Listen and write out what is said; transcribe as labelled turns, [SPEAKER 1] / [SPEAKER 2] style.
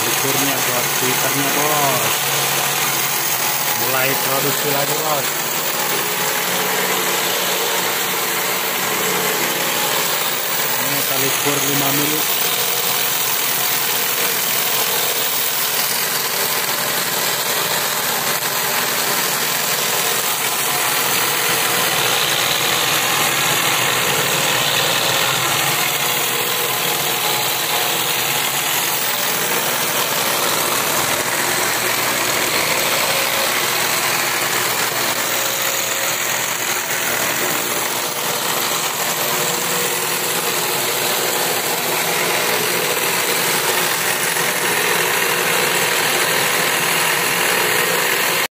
[SPEAKER 1] likurnya buat twitternya bos. Mulai produksi lagi bos. Ini tali 5 menit.